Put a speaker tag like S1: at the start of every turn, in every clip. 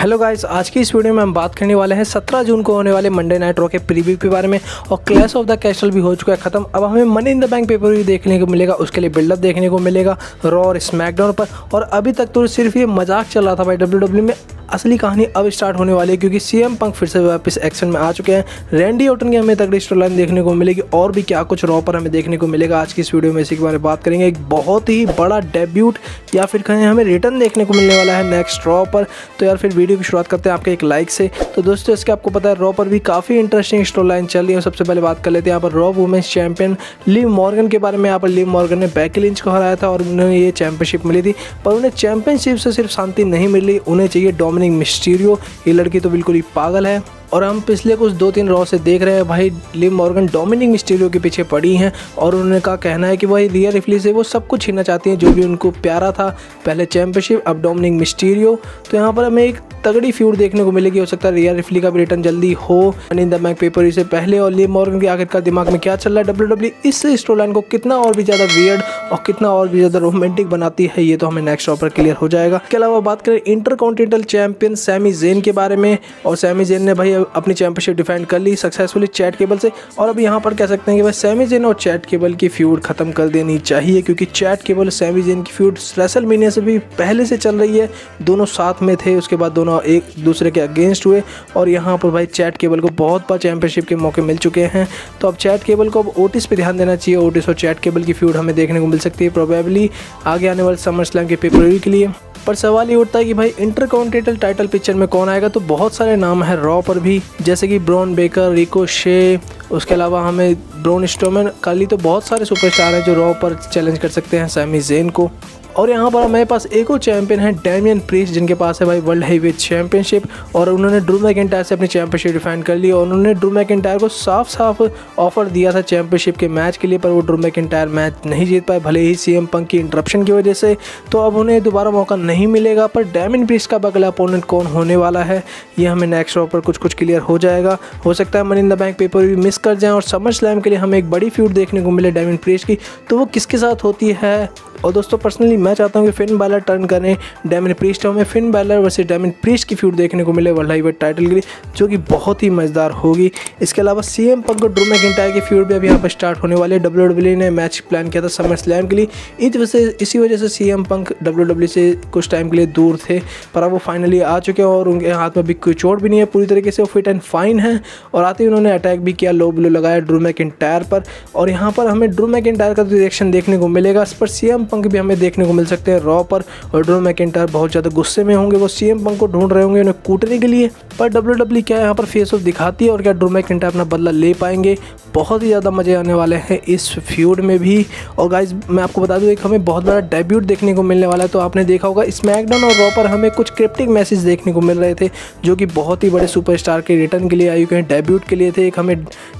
S1: Hello guys आज की इस वीडियो में हम बात करने वाले हैं 17 जून को होने वाले मंडे नाइट रॉ के प्रीव्यू के बारे में और क्लैश ऑफ़ द कैस्टल भी हो चुका है खत्म। अब हमें money in the bank paper भी देखने को मिलेगा, उसके लिए बिल्डअप देखने को मिलेगा रॉ और स्मैकडाउन पर। और अभी तक तो सिर्फ़ ये मज़ाक चल रहा था भाई डब्ल्यू में, असली कहानी अब स्टार्ट होने वाली है क्योंकि सीएम पंक फिर से वापस एक्शन में आ चुके हैं। रैंडी ओटन की हमें तगड़ी स्टोर लाइन देखने को मिलेगी, और भी क्या कुछ रॉ पर हमें देखने को मिलेगा आज की इस वीडियो में। इसी के बारे में बात करेंगे, एक बहुत ही बड़ा डेब्यूट या फिर कहें हमें रिटर्न देखने को मिलने वाला है नेक्स्ट रॉ पर। तो यार फिर वीडियो की शुरुआत करते हैं आपके एक लाइक से। तो दोस्तों, इसके आपको पता है रॉ पर भी काफ़ी इंटरेस्टिंग स्टोर लाइन चल रही है। सबसे पहले बात कर लेते हैं, यहाँ पर Raw women's champion Liv Morgan के बारे में। यहाँ पर लिव मॉर्गन ने बैकी लिंच को हराया था और उन्हें ये चैंपियनशिप मिली थी। पर उन्हें चैंपियनशिप से सिर्फ़ शांति नहीं मिली। उन्हें चाहिए डोमिनिक मिस्टीरियो ये लड़की तो बिल्कुल ही पागल है। और हम पिछले कुछ दो तीन रॉ से देख रहे हैं, भाई लिम मॉर्गन डोमिनिक मिस्टीरियो के पीछे पड़ी हैं और उन्होंने का कहना है कि वही रिया रिफली से वो सब कुछ छीनना चाहती हैं, जो भी उनको प्यारा था, पहले चैंपियनशिप अब डोमिनिक मिस्टीरियो तो यहाँ पर हमें एक तगड़ी फ्यूड देखने को मिलेगी, हो सकता है रिया रिफली का भी रिटर्न जल्दी हो। इन द बैंक पेपर से पहले और लिम मॉर्गन के आखिरकार दिमाग में क्या चल रहा है? डब्ल्यू डब्ल्यू इस स्टोर लाइन को कितना और भी ज़्यादा वियर्ड और कितना और भी ज़्यादा रोमांटिक बनाती है, ये तो हमें नेक्स्ट पर क्लियर हो जाएगा। इसके अलावा बात करें intercontinental champion Sami Zayn के बारे में और सैमी जेन ने भाई अपनी चैंपियनशिप डिफेंड कर ली सक्सेसफुली चैट केबल से। और अब यहाँ पर कह सकते हैं कि भाई सैमी जेन और चैट केबल की फ्यूड खत्म कर देनी चाहिए, क्योंकि चैट केबल और सैमी जेन की फ्यूड रेसल मीनिया से भी पहले से चल रही है। दोनों साथ में थे, उसके बाद दोनों एक दूसरे के अगेंस्ट हुए। और यहाँ पर भाई चैट केबल को बहुत बार चैंपियनशिप के मौके मिल चुके हैं। तो अब चैट केबल को अब ओटिस पर ध्यान देना चाहिए। ओटिस और चैट केबल की फ्यूड हमें देखने को मिल सकती है प्रोबेबली आगे आने वाले समर स्लैम के पेपर के लिए। पर सवाल ये उठता है कि भाई इंटर कॉन्टिनेंटल टाइटल पिक्चर में कौन आएगा? तो बहुत सारे नाम हैं रॉ पर भी, जैसे कि ब्रॉन बेकर, रिको शे, उसके अलावा हमें ब्रोन स्टोमन काली तो बहुत सारे सुपरस्टार हैं जो रॉ पर चैलेंज कर सकते हैं, सैमी जेन को। और यहाँ पर हमारे पास एक और चैंपियन है डैमियन प्रीस जिनके पास है भाई वर्ल्ड हेवीवेट चैंपियनशिप और उन्होंने ड्रू मैकेंटायर से अपनी चैंपियनशिप डिफाइन कर ली, और उन्होंने ड्रू मैकेंटायर को साफ़ साफ़ ऑफ़र दिया था चैंपियनशिप के मैच के लिए, पर वो ड्रू मैकेंटायर मैच नहीं जीत पाए, भले ही सी एम पंक की इंटरप्शन की वजह से। तो अब उन्हें दोबारा मौका नहीं मिलेगा, पर डैमिन प्रीस का अगला अपोनेंट कौन होने वाला है, ये हमें नेक्स्ट रॉ पर कुछ कुछ क्लियर हो जाएगा। हो सकता है money in the bank paper भी मिस कर जाएँ, और समर स्लैम के लिए हमें एक बड़ी फ्यूड देखने को मिले डैमिन प्रीस की तो वो किसके साथ होती है? और दोस्तों पर्सनली मैं चाहता हूँ कि फिन बैलर टर्न करें डैमिन प्रीस्ट हमें फिन बैलर वैसे डैमिन प्रीस्ट की फ्यूड देखने को मिले वर्ल्ड हाईवेट टाइटल के लिए, जो कि बहुत ही मज़ेदार होगी। इसके अलावा सी एम पंक और ड्रू मैकिंटायर की फ्यूड भी अभी यहाँ पर स्टार्ट होने वाले डब्ल्यू डब्ल्यू ने मैच प्लान किया था समर स्लैम के लिए। इस वजह से, इसी वजह से C M Punk W W से कुछ टाइम के लिए दूर थे, पर अब वो फाइनली आ चुके हैं और उनके हाथ में भी कोई चोट भी नहीं है पूरी तरीके से। वो फिट एंड फाइन है और आते ही उन्होंने अटैक भी किया लो ब्लो लगाया ड्रू मैकिंटायर पर। और यहाँ पर हमें ड्रू मैकिंटायर का रिएक्शन देखने को मिलेगा। इस पर सी एम पंक भी हमें देखने को मिल सकते हैं। रॉ पर और ड्रो मैकेंटायर बहुत ज़्यादा गुस्से में होंगे। वो सीएम पंक को ढूंढ रहे होंगे उन्हें कूटने के लिए। पर डब्ल्यू डब्ल्यू क्या यहाँ पर फेस ऑफ़ दिखाती है और क्या ड्रो मैकेंटायर अपना बदला ले पाएँगे? बहुत ही ज़्यादा मज़े आने वाले हैं इस फ्यूड में भी। और गाइज़ मैं आपको बता दूँ, एक हमें बहुत बड़ा डेब्यूट देखने को मिलने वाला है। तो आपने देखा होगा स्मैकडाउन और रॉ पर हमें कुछ क्रिप्टिक मैसेज देखने को मिल रहे थे, जो कि बहुत ही बड़े सुपरस्टार के रिटर्न के लिए आयु के डेब्यूट के लिए थे। एक हमें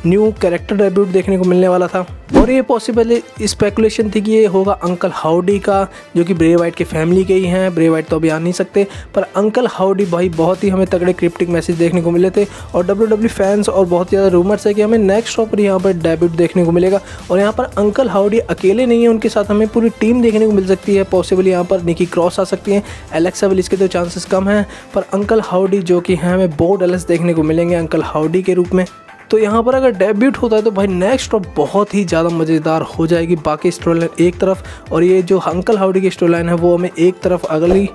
S1: न्यू कैरेक्टर डेब्यूट देखने को मिलने वाला था। और ये पॉसिबल स्पेकुलेशन थी कि ये होगा अंकल हाउडी का, जो कि ब्रे वाइट की फैमिली के ही हैं, ब्रे वाइट तो अभी आ नहीं सकते, पर अंकल हाउडी भाई बहुत ही हमें तगड़े क्रिप्टिक मैसेज देखने को मिले थे, और डब्ल्यू फैंस और बहुत ही ज़्यादा रूमर्स है कि हमें नेक्स्ट शो पर यहाँ पर डेब्यूट देखने को मिलेगा, और यहाँ पर अंकल हाउडी अकेले नहीं है, उनके साथ हमें पूरी टीम देखने को मिल सकती है पॉसिबल यहाँ पर निकी क्रॉस आ सकती हैं एलेक्सा विल इसके तो चांसेस कम हैं, पर अंकल हाउडी जो कि हैं, हमें बोर्ड एलेस देखने को मिलेंगे अंकल हाउडी के रूप में। तो यहाँ पर अगर डेब्यूट होता है तो भाई नेक्स्ट स्टॉप बहुत ही ज़्यादा मज़ेदार हो जाएगी बाकी स्टोरी लाइन एक तरफ़ और ये जो अंकल हाउडी की स्टोरी लाइन है वो हमें एक तरफ़ अगली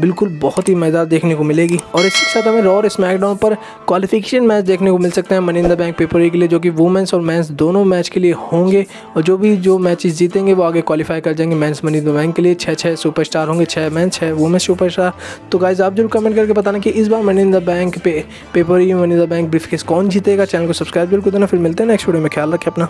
S1: बिल्कुल बहुत ही मज़ेदार देखने को मिलेगी। और इसी के साथ हमें रॉ और स्मैकडाउन पर क्वालिफिकेशन मैच देखने को मिल सकते हैं money in the bank paper के लिए, जो कि वुमेंस और मैंस दोनों मैच के लिए होंगे। और जो भी जो मैचेस जीतेंगे, वो आगे क्वालिफाई कर जाएँगे men's money in the bank के लिए। छः छः सुपरस्टार होंगे छः मैन छः वुमेंस सुपरस्टार तो गाइज़ आप ज़रूर कमेंट करके बताना कि इस बार मनी इन द बैंक पे paper money in the bank brief कौन जीतेगा? चैनल को सब्सक्राइब ज़रूर कर देना। फिर मिलते हैं नेक्स्ट वीडियो में। ख्याल रखें अपना।